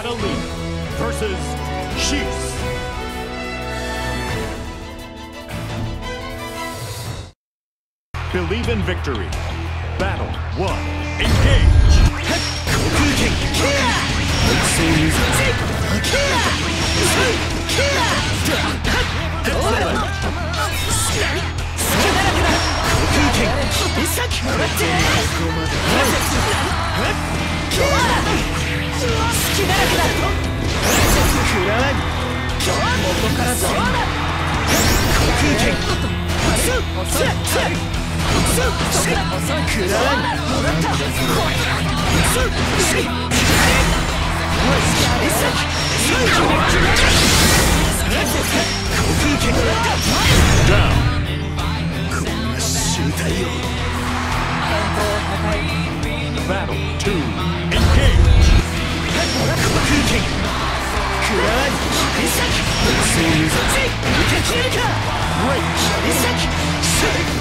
Catalina versus Sheets. Believe in victory. Battle one. Engage. からぞ空剣らい。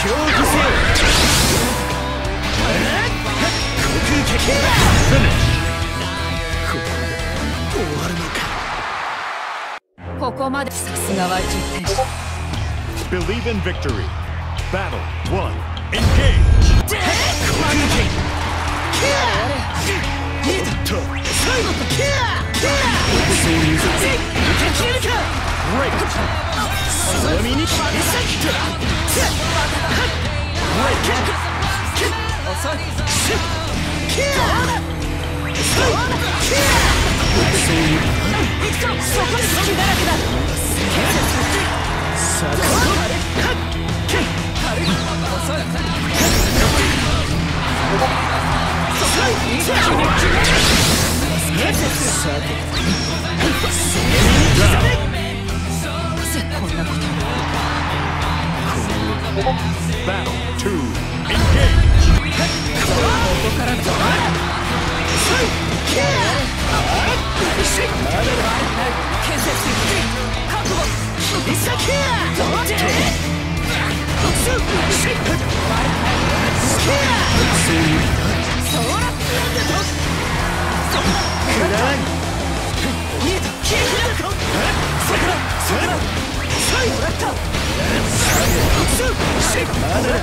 恐怖せよ航空撃破終わるのかここまでさすがは実験 Believe in victory Battle 1 Engage 航空撃破最後キャーそういう絶対消えるか Great! その身にバレさっきだなぜお前の騎士道見せてもらっ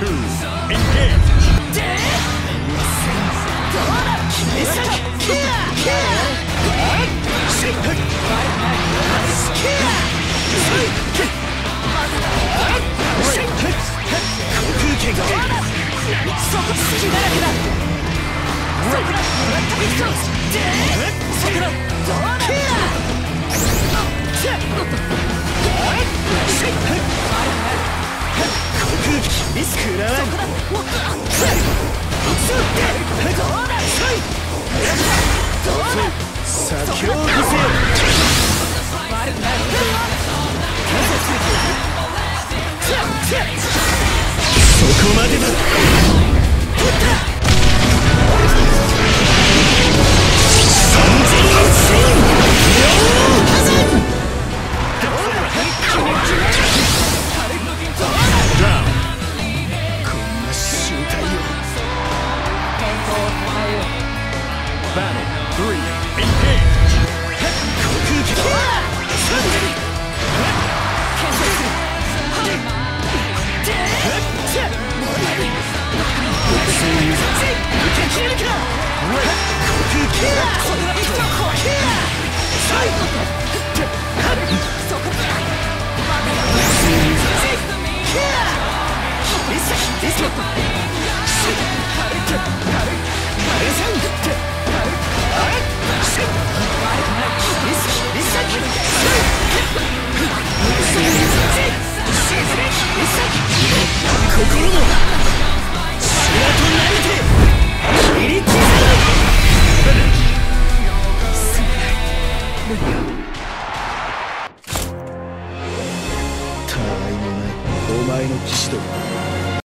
two. Engage. 先を見せ three. Engage.